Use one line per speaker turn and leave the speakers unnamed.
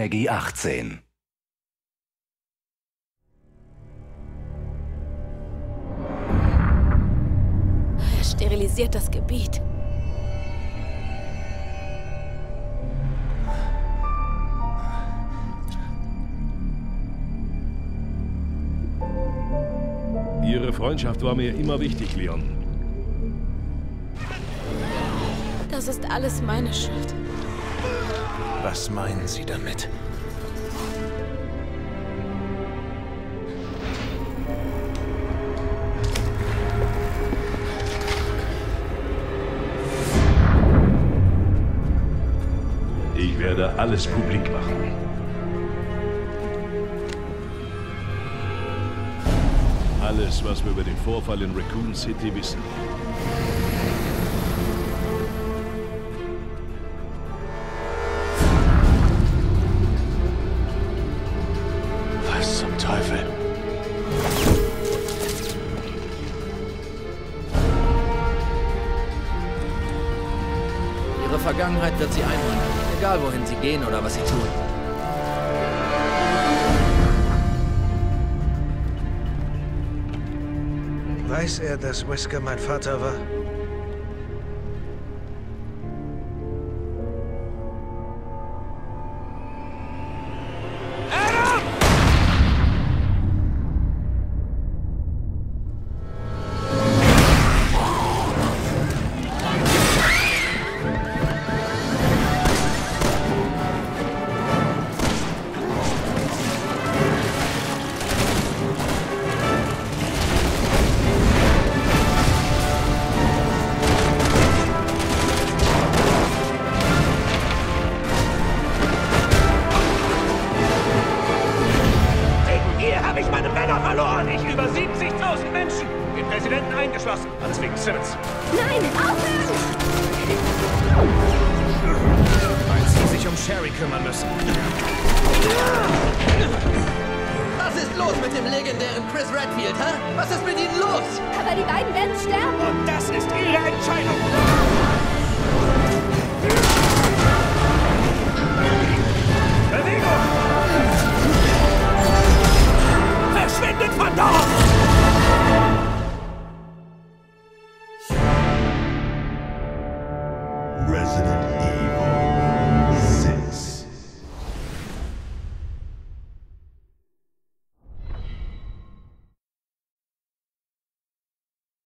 Peggy 18.
Er sterilisiert das Gebiet.
Ihre Freundschaft war mir immer wichtig, Leon.
Das ist alles meine Schuld.
Was meinen Sie damit?
Ich werde alles publik machen. Alles, was wir über den Vorfall in Raccoon City wissen.
Ihre Vergangenheit wird sie einholen. Egal wohin sie gehen oder was sie tun.
Weiß er, dass Wesker mein Vater war?
Männer verloren. Ich über 70.000 Menschen. Den Präsidenten eingeschlossen. Alles wegen Simmons.
Nein, aufhören!
Weil Sie sich um Sherry kümmern müssen.
Was ist los mit dem legendären Chris Redfield, hä? Was ist mit Ihnen los?
Aber die beiden werden sterben.
Und das ist ihre Entscheidung.